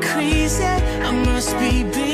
crazy. I must be big.